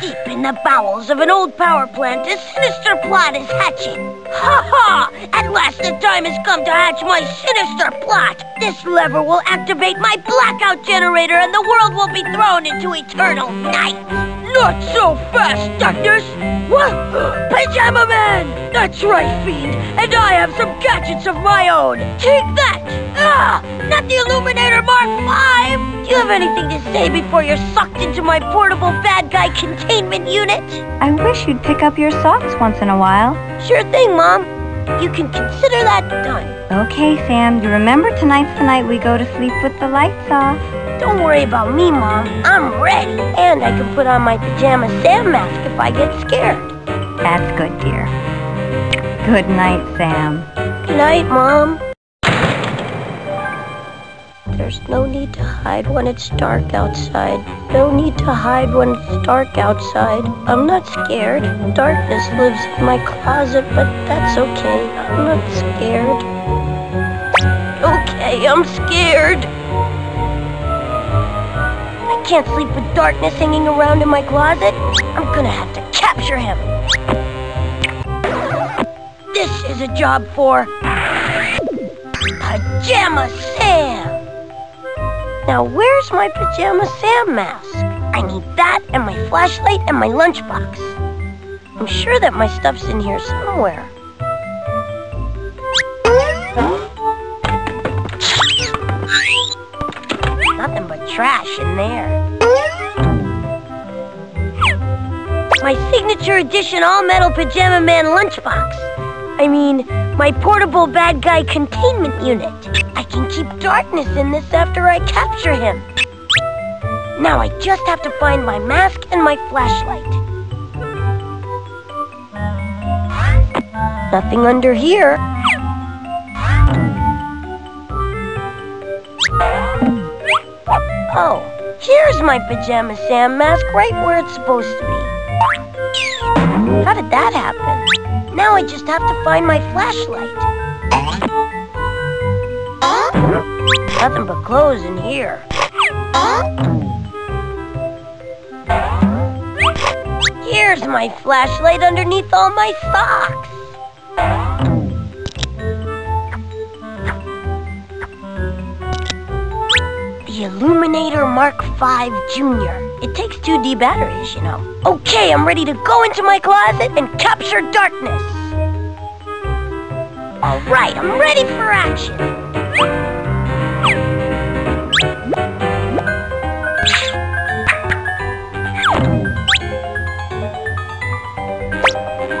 Deep in the bowels of an old power plant, a sinister plot is hatching. Ha ha! At last the time has come to hatch my sinister plot. This lever will activate my blackout generator and the world will be thrown into eternal night. Not so fast, Darkness! What? Pajama Man! That's right, Fiend! And I have some gadgets of my own! Take that! Ah! Not the Illuminator Mark V! Do you have anything to say before you're sucked into my portable bad guy containment unit? I wish you'd pick up your socks once in a while. Sure thing, Mom. You can consider that done. Okay, Sam, you remember tonight's the night we go to sleep with the lights off. Don't worry about me, Mom. I'm ready. And I can put on my pajama Sam mask if I get scared. That's good, dear. Good night, Sam. Good night, Mom. There's no need to hide when it's dark outside. No need to hide when it's dark outside. I'm not scared. Darkness lives in my closet, but that's okay. I'm not scared. Okay, I'm scared. I can't sleep with darkness hanging around in my closet. I'm gonna have to capture him. This is a job for Pajama Sam. Now, where's my Pajama Sam mask? I need that and my flashlight and my lunchbox. I'm sure that my stuff's in here somewhere. Nothing but trash in there. My signature edition all-metal Pajama Man lunchbox. I mean, my portable bad guy containment unit. I can keep darkness in this after I capture him. Now I just have to find my mask and my flashlight. Nothing under here. Oh, here's my Pajama Sam mask right where it's supposed to be. How did that happen? Now I just have to find my flashlight. Nothing but clothes in here. Here's my flashlight underneath all my socks. The Illuminator Mark V Jr. It takes 2D batteries, you know. Okay, I'm ready to go into my closet and capture darkness. All right, I'm ready for action.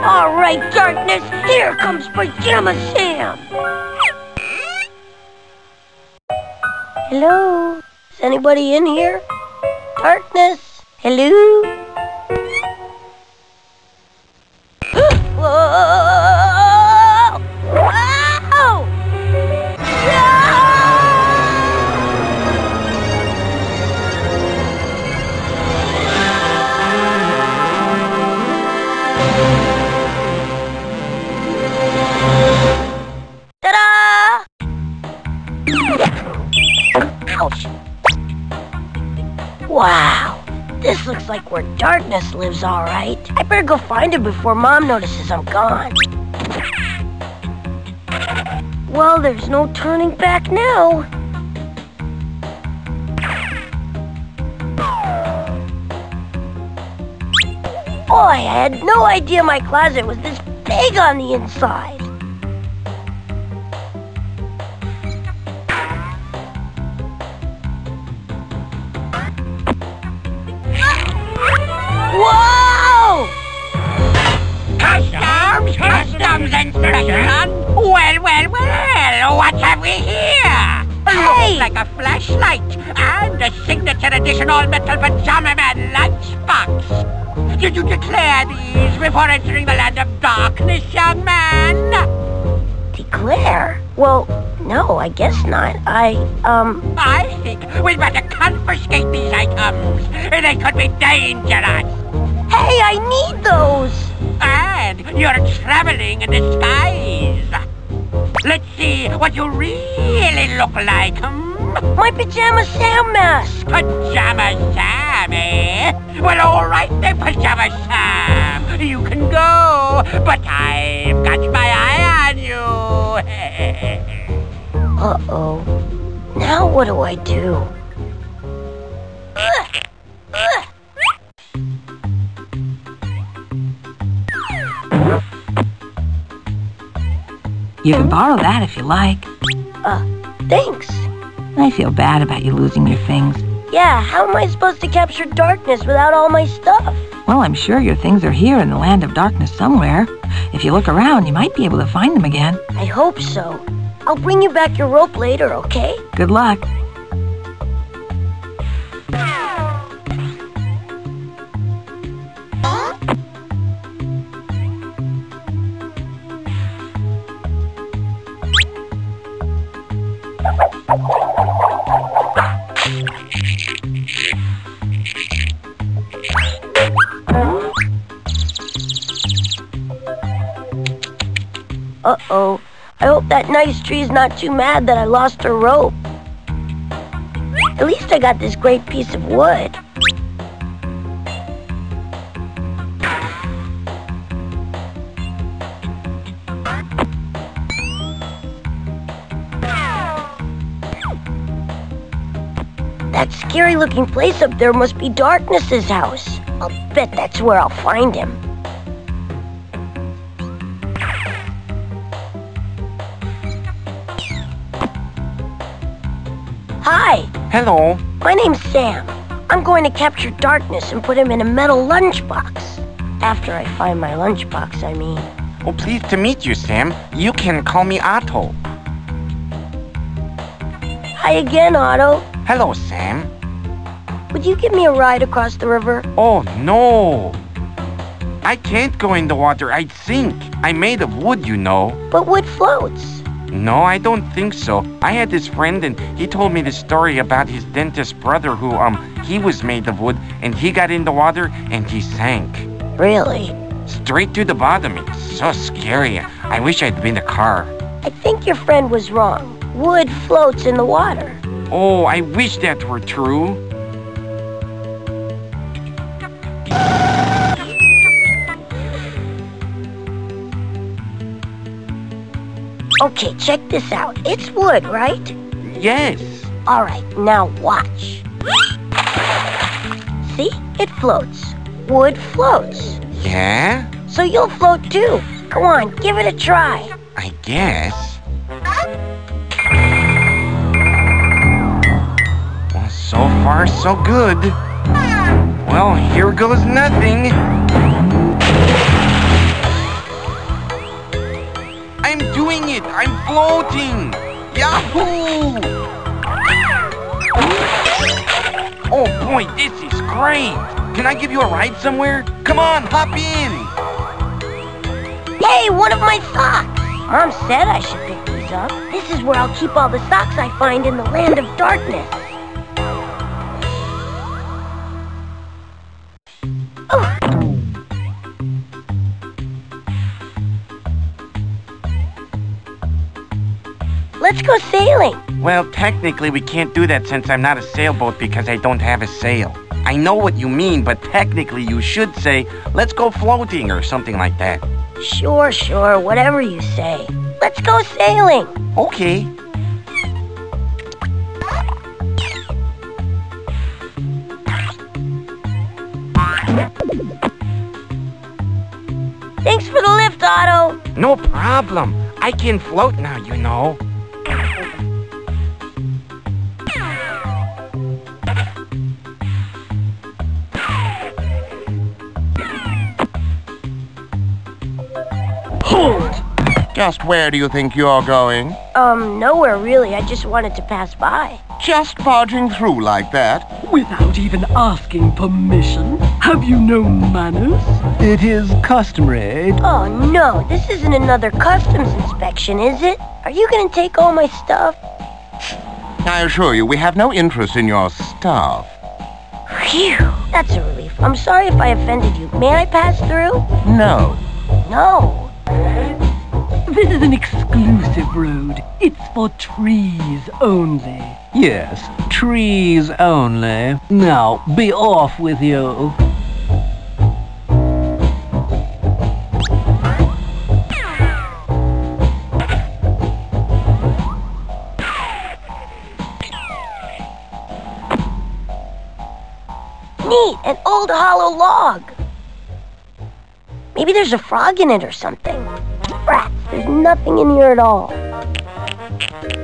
All right, darkness, here comes Pajama Sam. Hello? Is anybody in here? Darkness? Hello? Where lives, all right. I better go find him before Mom notices I'm gone. Well, there's no turning back now. Boy, I had no idea my closet was this big on the inside. Before entering the land of darkness, young man? Declare? Well, no, I guess not. I, um, I think we'd better confiscate these items. They could be dangerous. hey, I need those! And you're traveling in disguise. Let's see what you really look like. Hmm? My pajama Sam mask! Pajama Sam, eh? Well, all right then, Pajama Sam. You can go, but I've got my eye on you. Uh-oh. Now what do I do? You can borrow that if you like. Uh, thanks. I feel bad about you losing your things. Yeah, how am I supposed to capture darkness without all my stuff? Well, I'm sure your things are here in the land of darkness somewhere. If you look around, you might be able to find them again. I hope so. I'll bring you back your rope later, okay? Good luck. Tree's not too mad that I lost her rope. At least I got this great piece of wood. That scary looking place up there must be Darkness's house. I'll bet that's where I'll find him. Hi, Hello. my name's Sam. I'm going to capture Darkness and put him in a metal lunchbox. After I find my lunchbox, I mean. Oh, pleased to meet you, Sam. You can call me Otto. Hi again, Otto. Hello, Sam. Would you give me a ride across the river? Oh, no. I can't go in the water. I'd sink. I'm made of wood, you know. But wood floats. No, I don't think so. I had this friend and he told me the story about his dentist brother who, um, he was made of wood and he got in the water and he sank. Really? Straight to the bottom. It's so scary. I wish I'd been a car. I think your friend was wrong. Wood floats in the water. Oh, I wish that were true. Okay, check this out. It's wood, right? Yes. Alright, now watch. See? It floats. Wood floats. Yeah? So you'll float too. Come on, give it a try. I guess. Well, so far, so good. Well, here goes nothing. Doing it! I'm floating! Yahoo! Oh boy, this is great! Can I give you a ride somewhere? Come on, hop in! Hey, one of my socks! Mom said I should pick these up. This is where I'll keep all the socks I find in the land of darkness. Let's go sailing. Well, technically, we can't do that since I'm not a sailboat because I don't have a sail. I know what you mean, but technically, you should say, let's go floating or something like that. Sure, sure, whatever you say. Let's go sailing. Okay. Thanks for the lift, Otto. No problem. I can float now, you know. Just where do you think you're going? Um, nowhere really. I just wanted to pass by. Just barging through like that? Without even asking permission? Have you no manners? It is customary. Oh no, this isn't another customs inspection, is it? Are you gonna take all my stuff? I assure you, we have no interest in your stuff. Phew, that's a relief. I'm sorry if I offended you. May I pass through? No. No. This is an exclusive road. It's for trees only. Yes, trees only. Now, be off with you. Neat, an old hollow log. Maybe there's a frog in it or something. Nothing in here at all.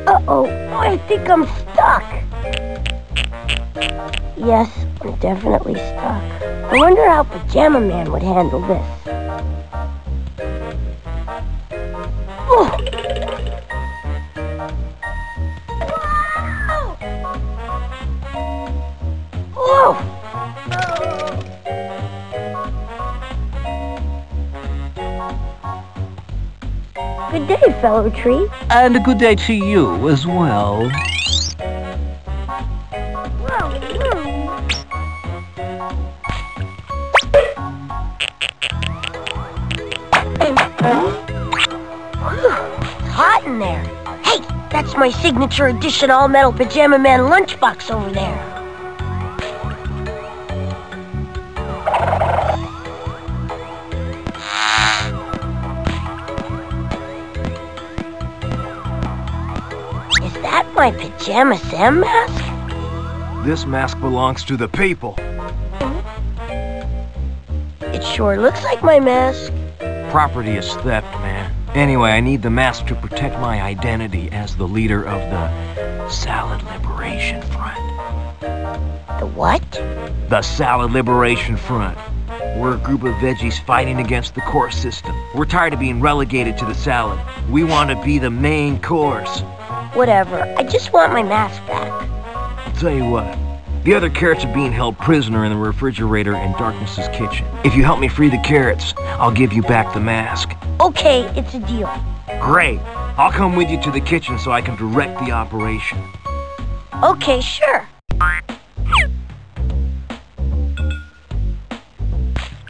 Uh-oh, I think I'm stuck. Yes, I'm definitely stuck. I wonder how Pajama Man would handle this. Oh. Whoa! Day, fellow tree. And a good day to you as well. Hot in there. Hey, that's my signature edition all-metal Pajama Man lunchbox over there. My mask? This mask belongs to the people. Hmm? It sure looks like my mask. Property is theft, man. Anyway, I need the mask to protect my identity as the leader of the Salad Liberation Front. The what? The Salad Liberation Front. We're a group of veggies fighting against the course system. We're tired of being relegated to the salad. We want to be the main course. Whatever. I just want my mask back. I'll tell you what. The other carrots are being held prisoner in the refrigerator in Darkness's kitchen. If you help me free the carrots, I'll give you back the mask. Okay, it's a deal. Great. I'll come with you to the kitchen so I can direct the operation. Okay, sure.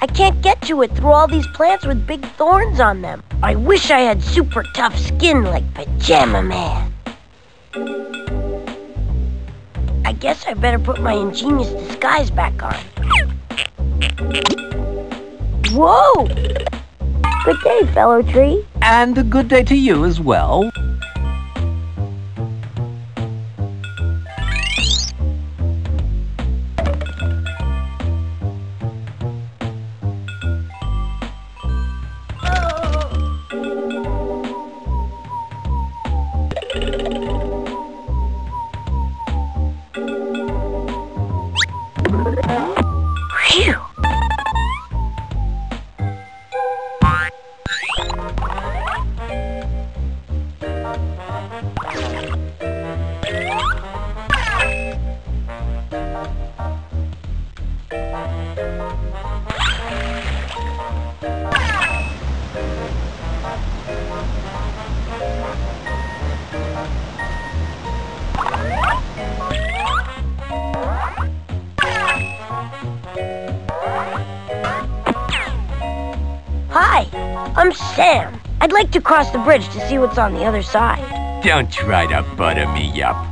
I can't get to it through all these plants with big thorns on them. I wish I had super tough skin like Pajama Man. I guess I better put my ingenious disguise back on. Whoa! Good day, fellow tree. And a good day to you as well. I'm Sam. I'd like to cross the bridge to see what's on the other side. Don't try to butter me up.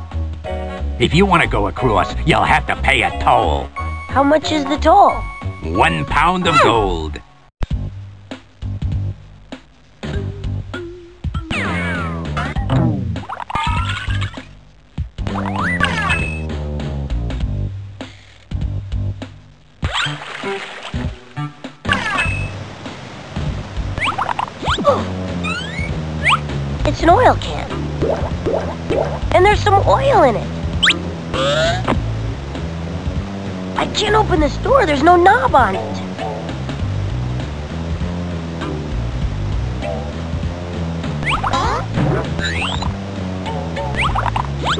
If you want to go across, you'll have to pay a toll. How much is the toll? One pound of hmm. gold. In it. I can't open this door. There's no knob on it.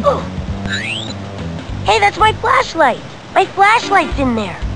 Oh. Hey, that's my flashlight. My flashlight's in there.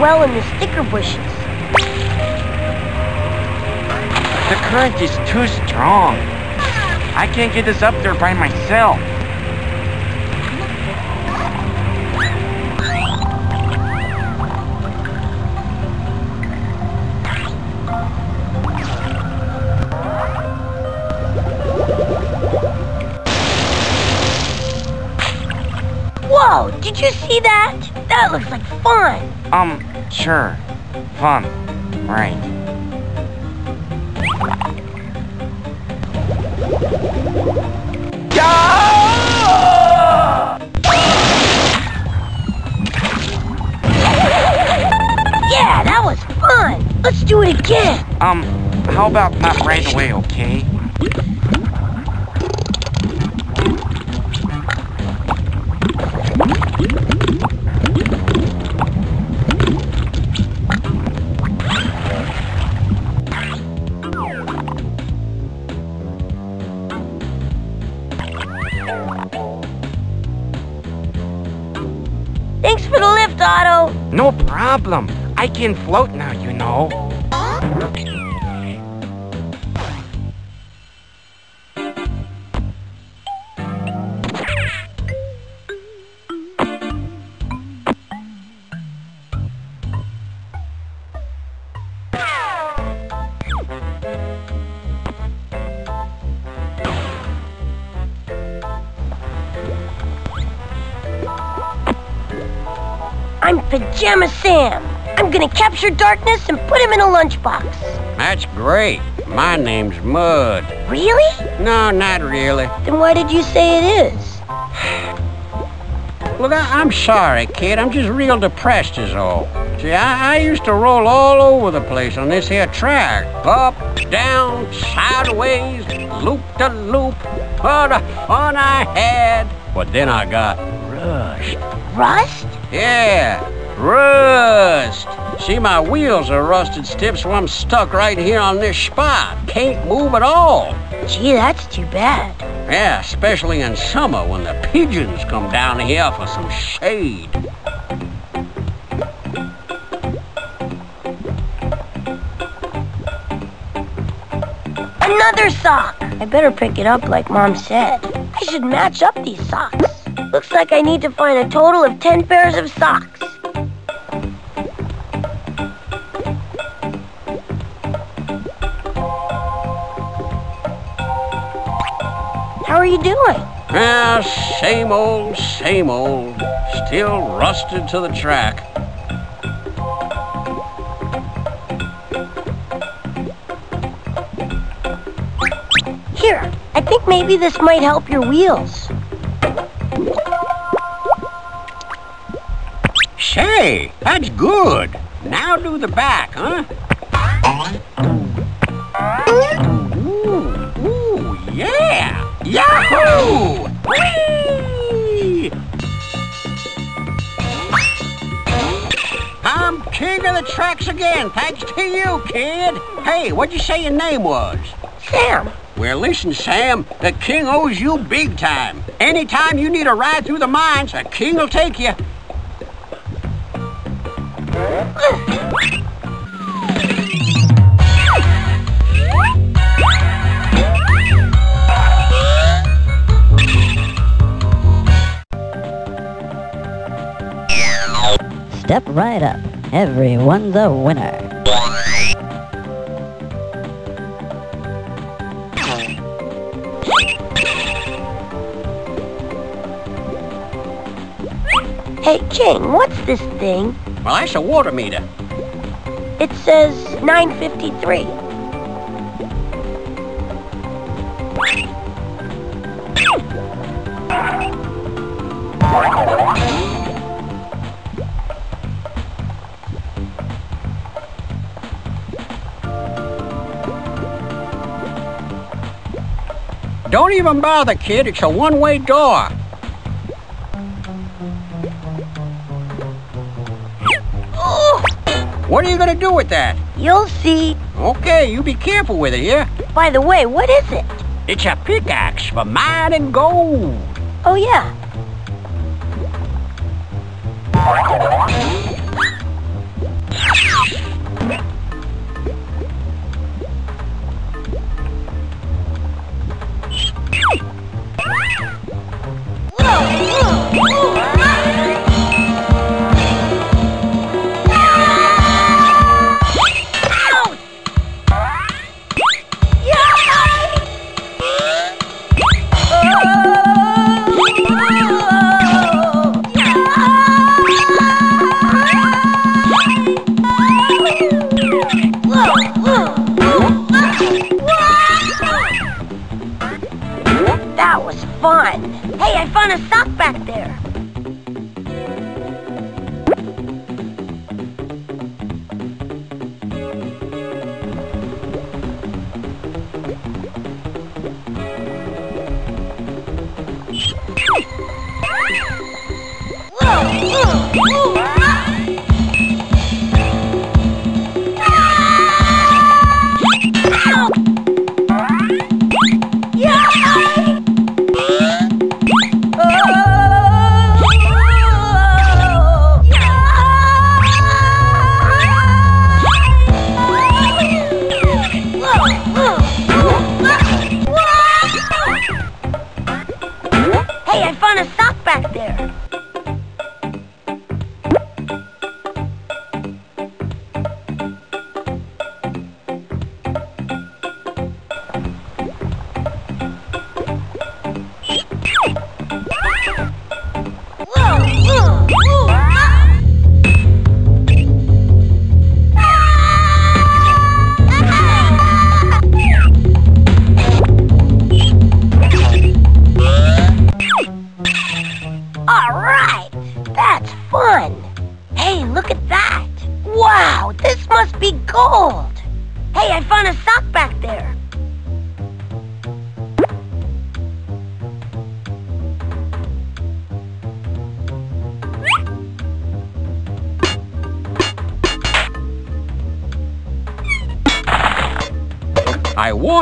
Well in the sticker bushes. The current is too strong. I can't get this up there by myself. Whoa, did you see that? That looks like fun. Um, sure. Fun. Right. Yeah, that was fun. Let's do it again. Um, how about not right away, okay? Problem. I can float now, you know. Pajama Sam. I'm gonna capture Darkness and put him in a lunchbox. That's great. My name's Mud. Really? No, not really. Then why did you say it is? Look, I, I'm sorry, kid. I'm just real depressed is all. See, I, I used to roll all over the place on this here track. Up, down, sideways, loop to loop. What a fun I had. But then I got rushed. Rust? Yeah, rust. See, my wheels are rusted stiff, so I'm stuck right here on this spot. Can't move at all. Gee, that's too bad. Yeah, especially in summer when the pigeons come down here for some shade. Another sock! I better pick it up like Mom said. I should match up these socks. Looks like I need to find a total of 10 pairs of socks. You doing? Yeah, same old, same old. Still rusted to the track. Here, I think maybe this might help your wheels. Say, that's good. Now do the back, huh? Yahoo! Whee! I'm king of the tracks again, thanks to you, kid. Hey, what'd you say your name was? Sam, Well, listen, Sam, the king owes you big time. Anytime you need a ride through the mines, the king will take you. Step right up. Everyone's a winner. hey King, what's this thing? Well, that's a water meter. It says 953. Don't even bother, kid. It's a one-way door. Oh, What are you gonna do with that? you'll see. Okay, you be careful with it, yeah? By the way, what is it? It's a pickaxe for mining gold. Oh yeah, back there.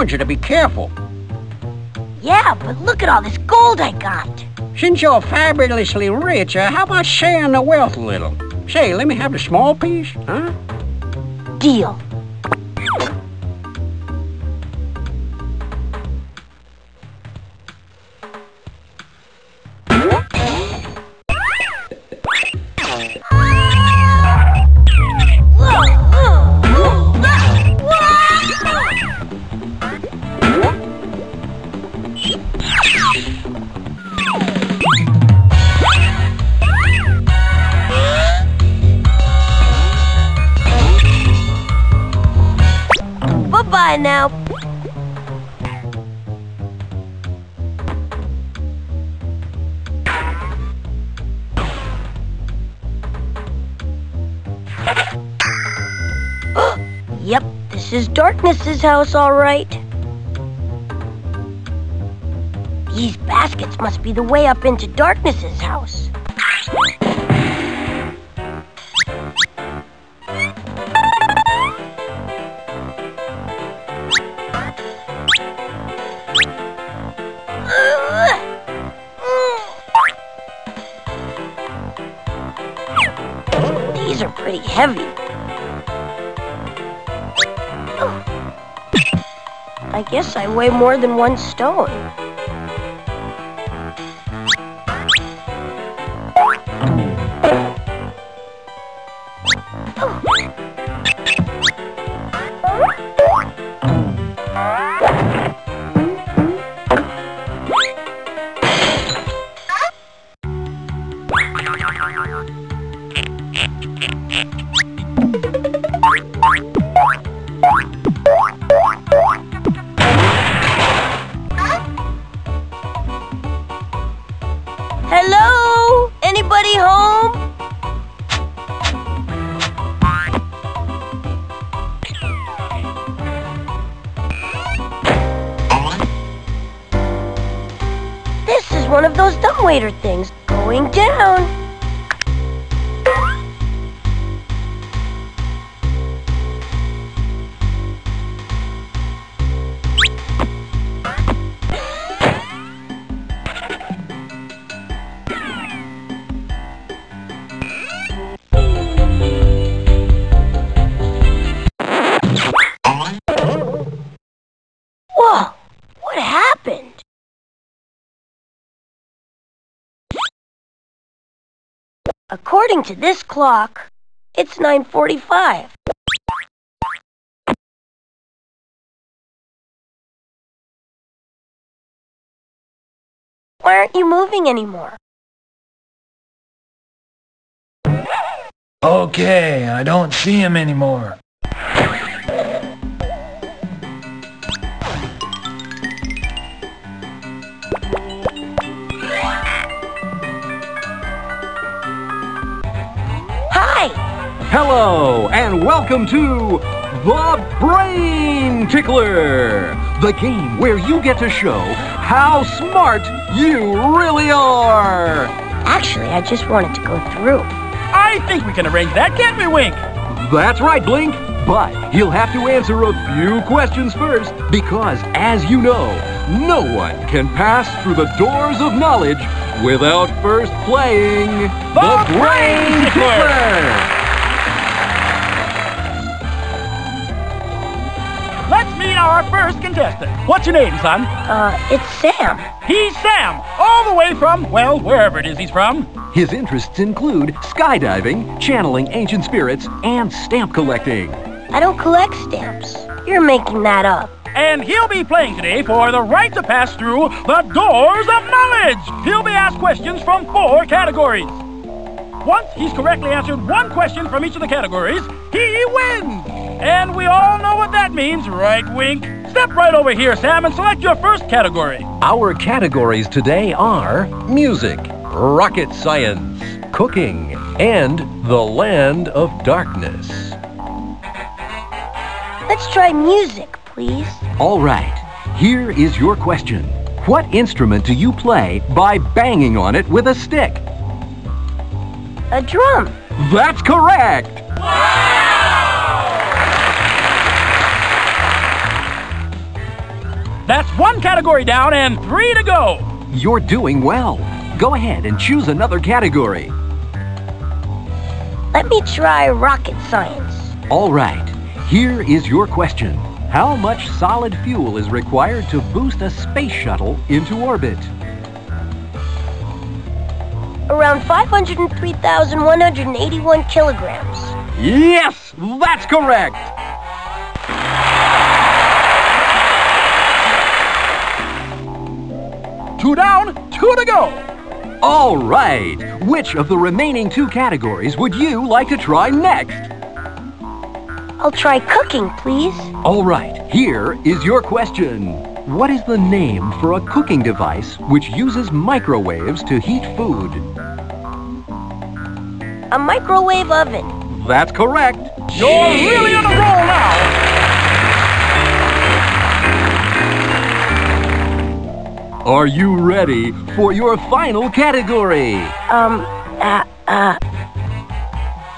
Warned you to be careful. Yeah, but look at all this gold I got. Since you're fabulously rich, uh, how about sharing the wealth a little? Say, let me have the small piece, huh? Deal. yep, this is Darkness's house, all right. These baskets must be the way up into Darkness's house. Guess weigh more than one stone. Things According to this clock, it's 9.45. Why aren't you moving anymore? Okay, I don't see him anymore. Hello, and welcome to The Brain Tickler, the game where you get to show how smart you really are. Actually, I just wanted to go through. I think we can arrange that, can't we, Wink? That's right, Blink. But he'll have to answer a few questions first, because as you know, no one can pass through the doors of knowledge without first playing The Brain Tickler. Let's our first contestant. What's your name, son? Uh, it's Sam. He's Sam, all the way from, well, wherever it is he's from. His interests include skydiving, channeling ancient spirits, and stamp collecting. I don't collect stamps. You're making that up. And he'll be playing today for the right to pass through the doors of knowledge. He'll be asked questions from four categories. Once he's correctly answered one question from each of the categories, he wins. And we all know what that means, right, Wink? Step right over here, Sam, and select your first category. Our categories today are music, rocket science, cooking, and the land of darkness. Let's try music, please. All right, here is your question. What instrument do you play by banging on it with a stick? A drum. That's correct! That's one category down and three to go. You're doing well. Go ahead and choose another category. Let me try rocket science. All right, here is your question. How much solid fuel is required to boost a space shuttle into orbit? Around 503,181 kilograms. Yes, that's correct! Two down, two to go. All right, which of the remaining two categories would you like to try next? I'll try cooking, please. All right, here is your question. What is the name for a cooking device which uses microwaves to heat food? A microwave oven. That's correct. You're really on a roll now. Are you ready for your final category? Um, uh, uh.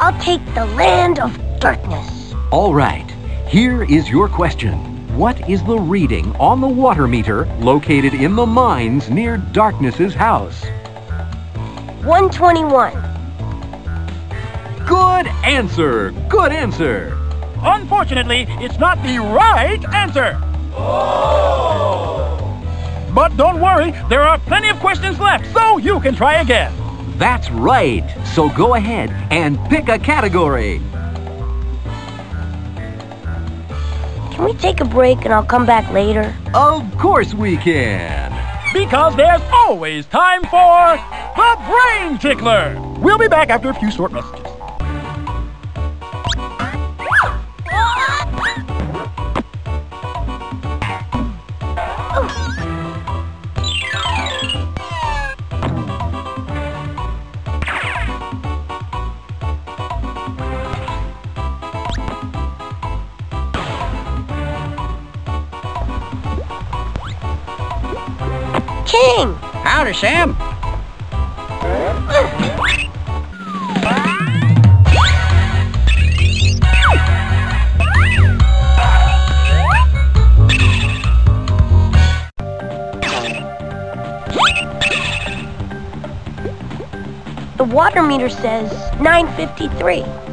I'll take the land of darkness. All right, here is your question. What is the reading on the water meter located in the mines near Darkness's house? 121. Good answer! Good answer! Unfortunately, it's not the right answer. But don't worry, there are plenty of questions left, so you can try again. That's right. So go ahead and pick a category. Can we take a break and I'll come back later? Of course we can. Because there's always time for the Brain Tickler. We'll be back after a few short messages. Howdy, Sam. The water meter says 953.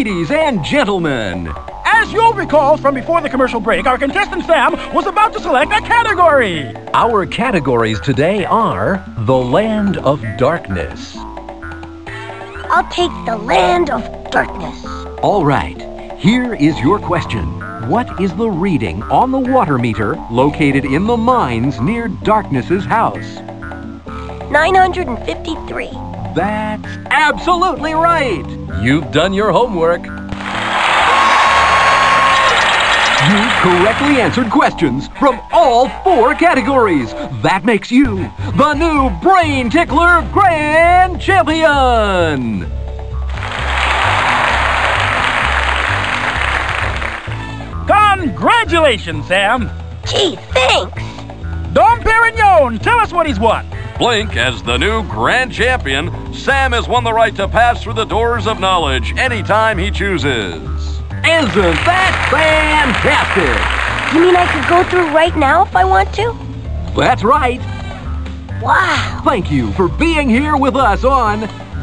Ladies and gentlemen. As you'll recall from before the commercial break, our contestant Sam was about to select a category. Our categories today are the Land of Darkness. I'll take the land of darkness. All right, here is your question. What is the reading on the water meter located in the mines near Darkness's house? 953. That's absolutely right. You've done your homework. You correctly answered questions from all four categories. That makes you the new Brain Tickler Grand Champion. Congratulations, Sam. Gee, thanks. Dom Perignon, tell us what he's won. Blink, as the new grand champion, Sam has won the right to pass through the doors of knowledge anytime he chooses. Isn't that fantastic? You mean I could go through right now if I want to? That's right. Wow. Thank you for being here with us on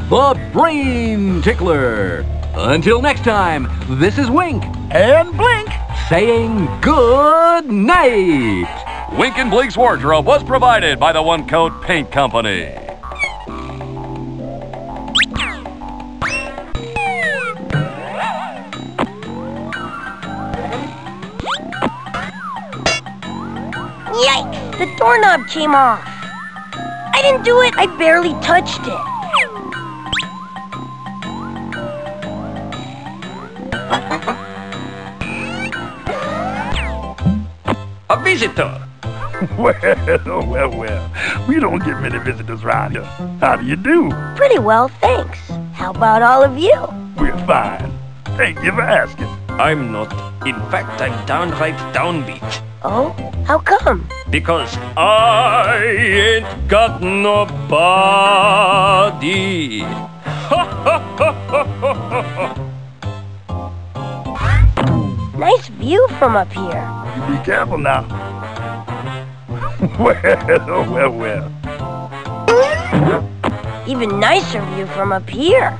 The Brain Tickler. Until next time, this is Wink and Blink saying good night. Wink and Blink's wardrobe was provided by the One Coat Paint Company. Yikes! The doorknob came off. I didn't do it. I barely touched it. A visitor. Well, well, well. We don't get many visitors around here. How do you do? Pretty well, thanks. How about all of you? We're fine. Thank you for asking. I'm not. In fact, I'm downright downbeat. Oh? How come? Because I ain't got nobody. Nice view from up here. Be careful now. Well, well, well. Even nicer view from up here.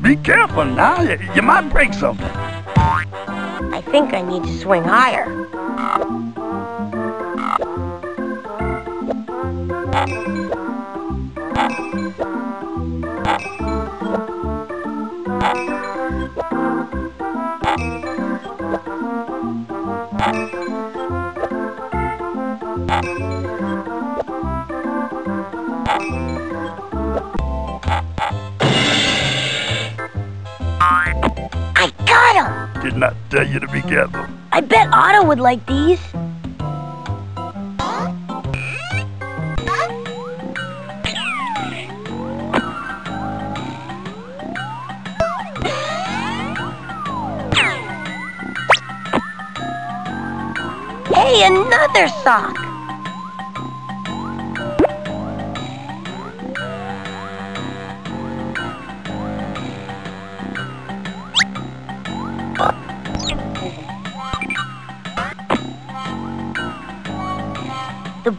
Be careful now. You, you might break something. I think I need to swing higher. I bet Otto would like these.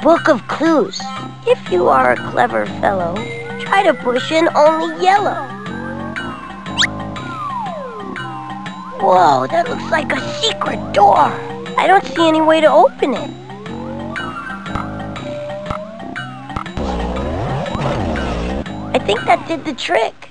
Book of Clues. If you are a clever fellow, try to push in only yellow. Whoa, that looks like a secret door. I don't see any way to open it. I think that did the trick.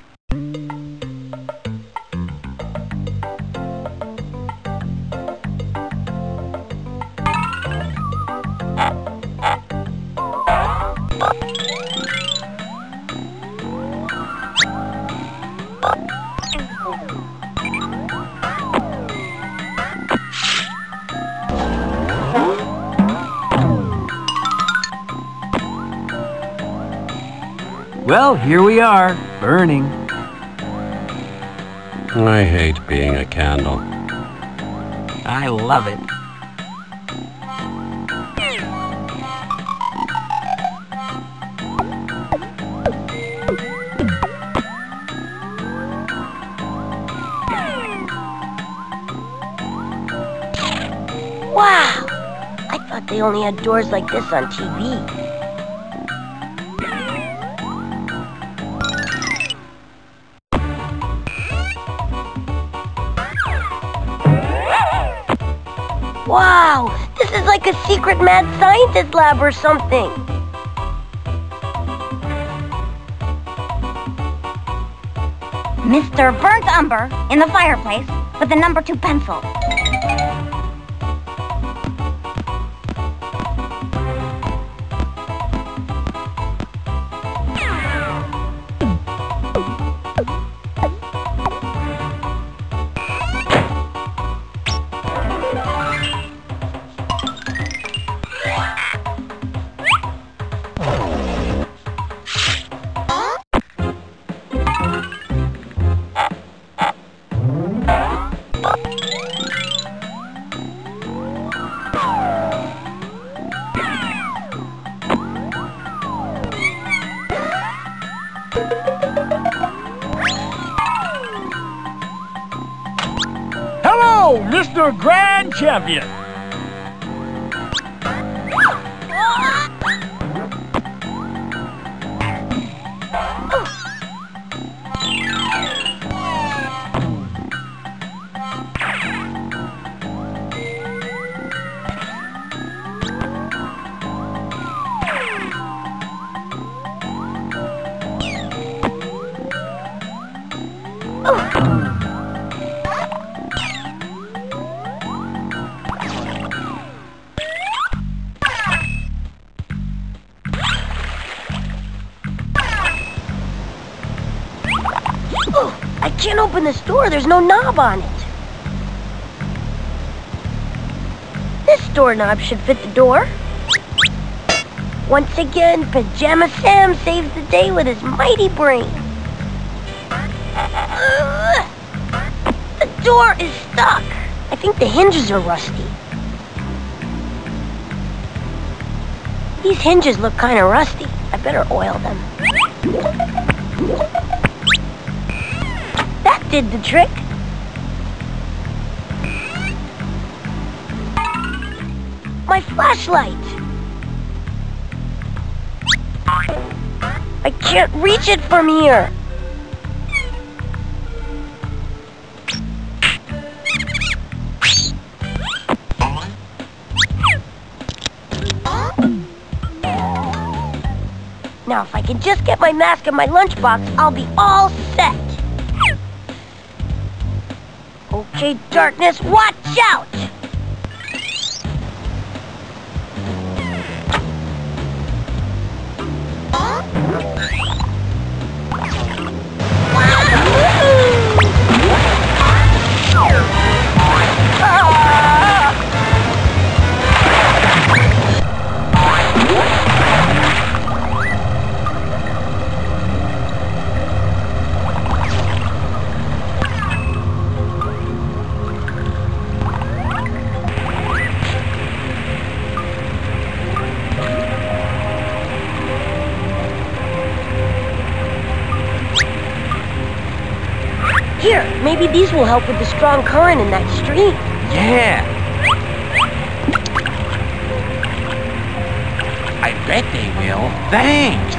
Well, here we are, burning. I hate being a candle. I love it. Wow! I thought they only had doors like this on TV. Secret mad scientist lab or something. Mr. Burnt Umber in the fireplace with the number two pencil. Champion. Door. There's no knob on it. This doorknob should fit the door. Once again, Pajama Sam saves the day with his mighty brain. The door is stuck. I think the hinges are rusty. These hinges look kind of rusty. I better oil them. Did the trick. My flashlight. I can't reach it from here. Now, if I can just get my mask and my lunchbox, I'll be all set. Okay, darkness, watch out! Maybe these will help with the strong current in that stream. Yeah. I bet they will. Thanks.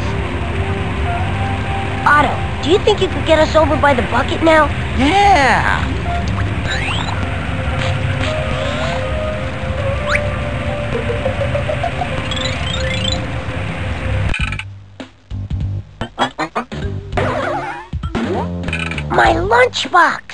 Otto, do you think you could get us over by the bucket now? Yeah. My lunchbox!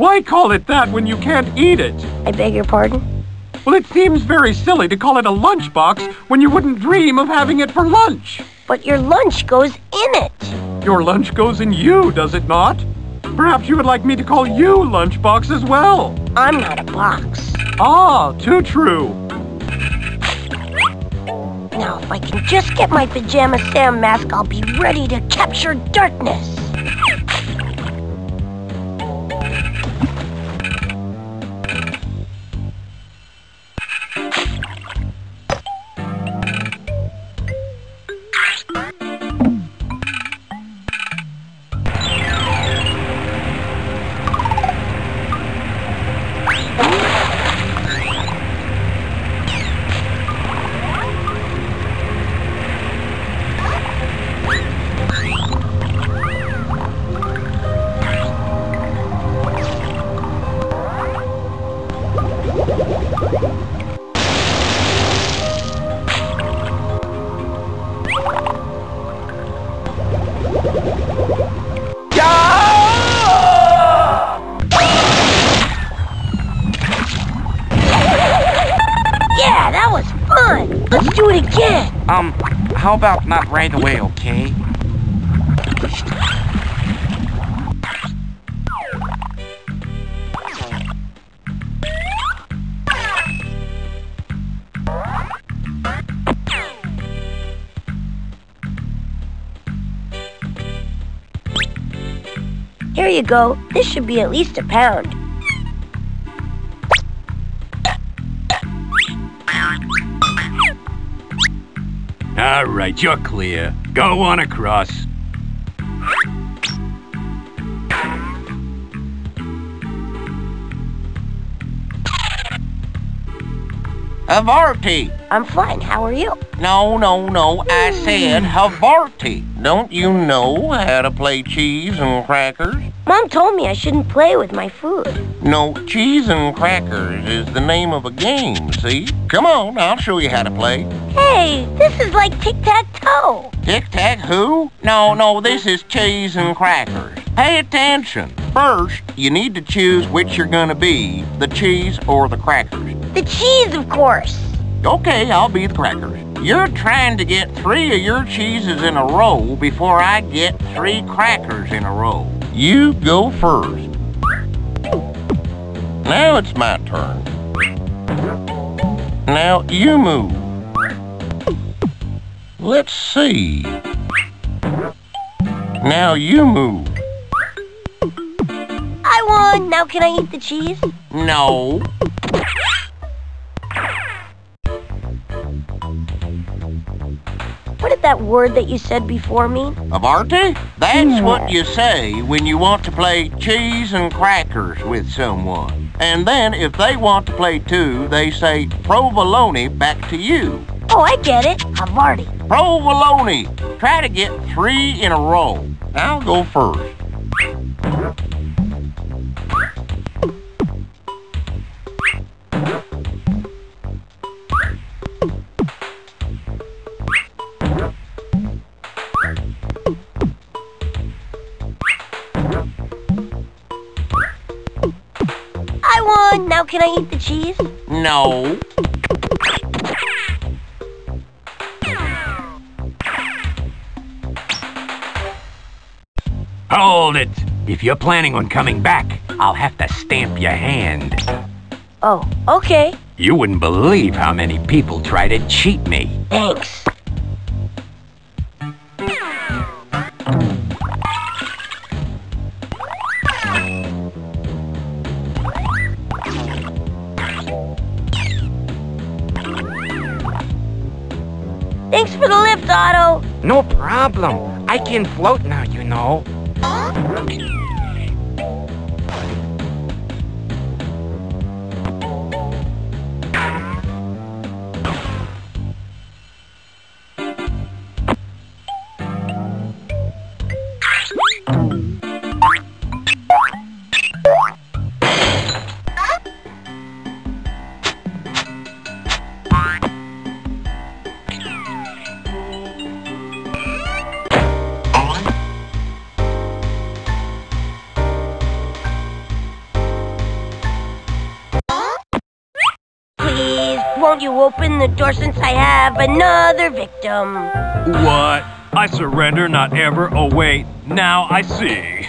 Why call it that when you can't eat it? I beg your pardon? Well, it seems very silly to call it a lunchbox when you wouldn't dream of having it for lunch. But your lunch goes in it. Your lunch goes in you, does it not? Perhaps you would like me to call you Lunchbox as well. I'm not a box. Ah, too true. Now, if I can just get my Pajama Sam mask, I'll be ready to capture darkness. How about not right away, okay? Here you go. This should be at least a pound. All right, you're clear. Go on across. Havarti. I'm fine. How are you? No, no, no. I said Havarti. Don't you know how to play cheese and crackers? Mom told me I shouldn't play with my food. No, cheese and crackers is the name of a game, see? Come on, I'll show you how to play. Hey, this is like tic-tac-toe. Tic-tac-who? No, no, this is cheese and crackers. Pay attention. First, you need to choose which you're gonna be, the cheese or the crackers. The cheese, of course. Okay, I'll be the crackers. You're trying to get three of your cheeses in a row before I get three crackers in a row. You go first. Now it's my turn. Now you move. Let's see. Now you move. I won. Now can I eat the cheese? No. What did that word that you said before mean? Havarti? Hmm. That's what you say when you want to play cheese and crackers with someone. And then if they want to play too, they say provolone back to you. Oh, I get it. Havarti. Provolone. Try to get three in a row. I'll go first. Can I eat the cheese? No. Hold it! If you're planning on coming back, I'll have to stamp your hand. Oh, okay. You wouldn't believe how many people try to cheat me. Thanks. No problem. I can float now, you know. Won't you open the door since I have another victim? What? I surrender, not ever. Oh, wait. Now I see.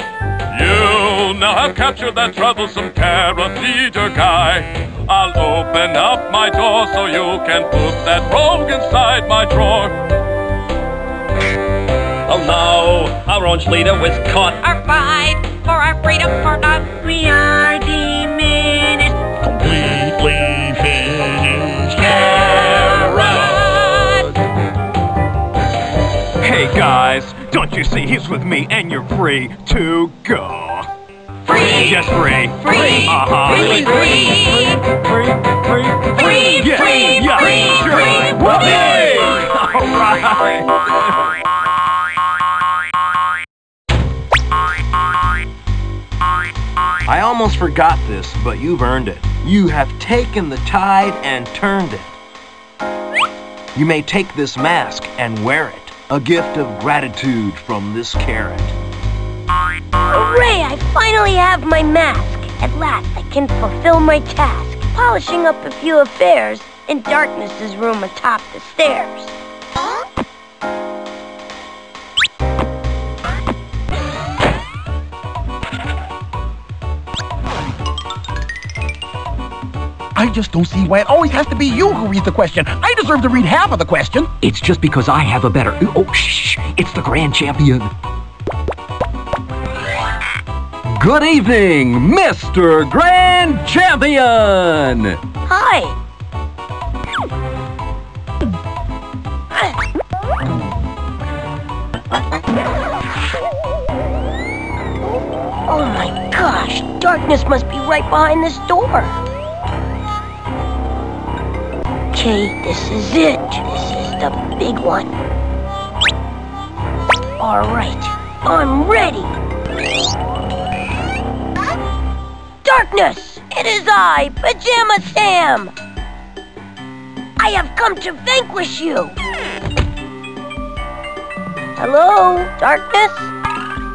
You now have captured that troublesome carrot leader guy. I'll open up my door so you can put that rogue inside my drawer. Oh no, our orange leader was caught. Our fight for our freedom for not we guys. Don't you see he's with me and you're free to go? Free! Yes, free. Free! Uh-huh. Free, free! Free, free, Free, Yeah, free, yeah, free, sure. free, Whoopee! free. All right. I almost forgot this, but you've earned it. You have taken the tide and turned it. You may take this mask and wear it. A gift of gratitude from this carrot. Hooray! I finally have my mask. At last, I can fulfill my task, polishing up a few affairs in Darkness's room atop the stairs. I just don't see why it always has to be you who reads the question. I deserve to read half of the question. It's just because I have a better. Oh, shh! It's the grand champion. Good evening, Mr. Grand Champion! Hi. Oh my gosh, darkness must be right behind this door. Okay, this is it. This is the big one. All right, I'm ready. Darkness! It is I, Pajama Sam! I have come to vanquish you! Hello, Darkness?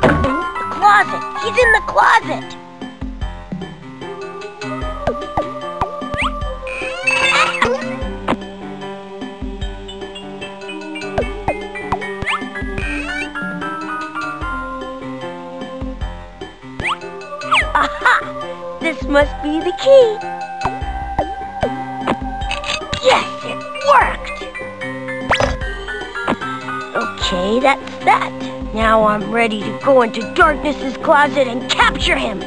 The closet! He's in the closet! Must be the key. Yes, it worked! Okay, that's that. Now I'm ready to go into Darkness's closet and capture him.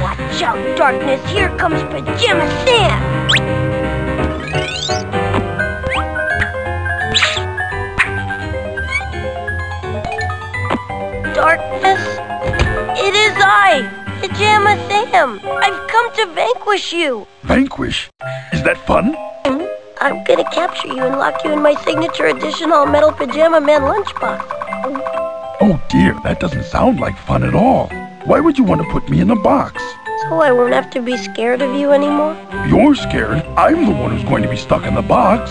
Watch out, Darkness. Here comes Pajama Sam. Pajama Sam. I've come to vanquish you. Vanquish? Is that fun? Hmm? I'm gonna capture you and lock you in my signature edition all metal Pajama Man lunchbox. Oh dear, that doesn't sound like fun at all. Why would you want to put me in a box? So I won't have to be scared of you anymore? You're scared. I'm the one who's going to be stuck in the box.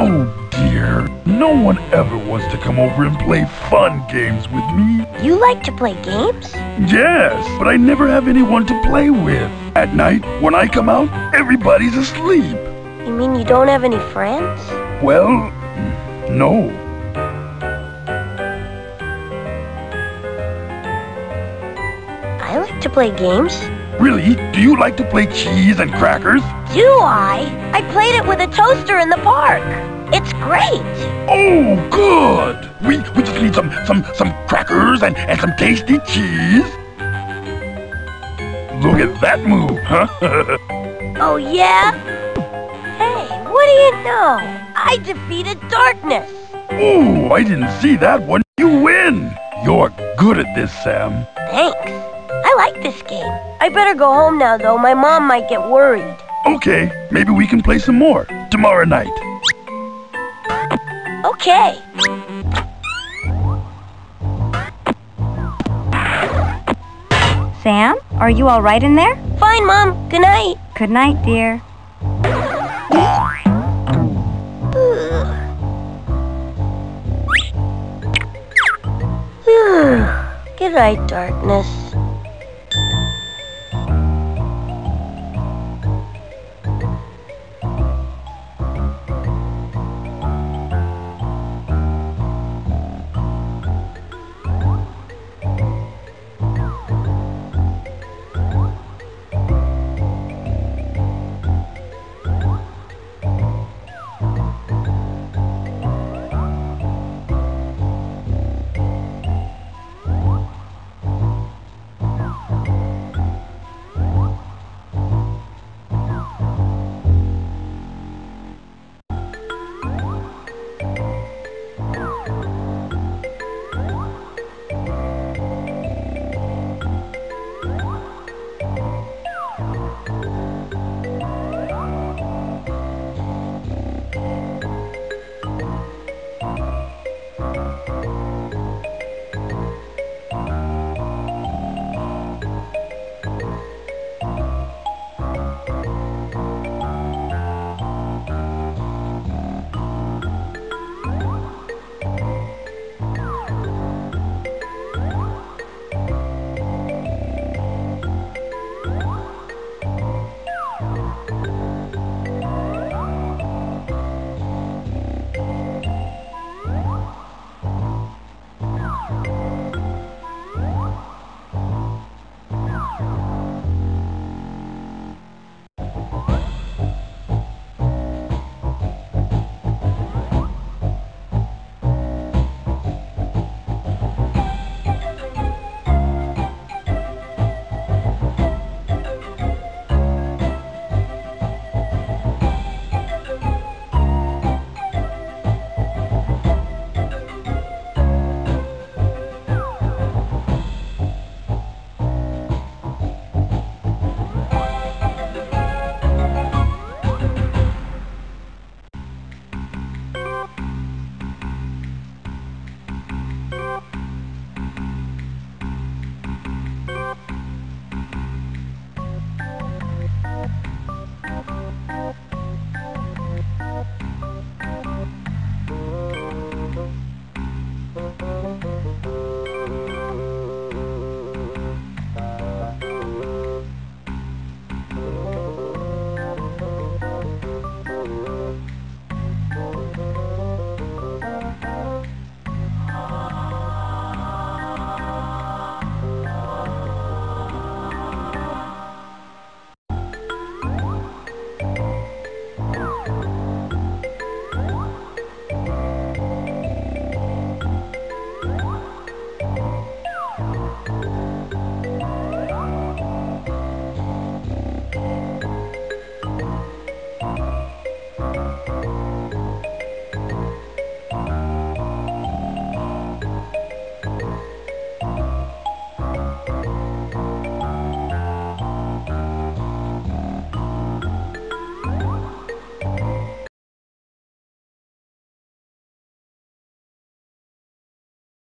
Oh dear, no one ever wants to come over and play fun games with me. You like to play games? Yes, but I never have anyone to play with. At night, when I come out, everybody's asleep. You mean you don't have any friends? Well, no. I like to play games. Really? Do you like to play cheese and crackers? Do I? I played it with a toaster in the park. It's great. Oh, good. We we just need some some some crackers and and some tasty cheese. Look at that move, huh? Oh, yeah? Hey, what do you know? I defeated darkness. Ooh, I didn't see that one. You win. You're good at this, Sam. Thanks. I like this game. I better go home now, though. My mom might get worried. Okay, maybe we can play some more tomorrow night. Okay. Sam, are you all right in there? Fine, Mom. Good night. Good night, dear. Good night, darkness.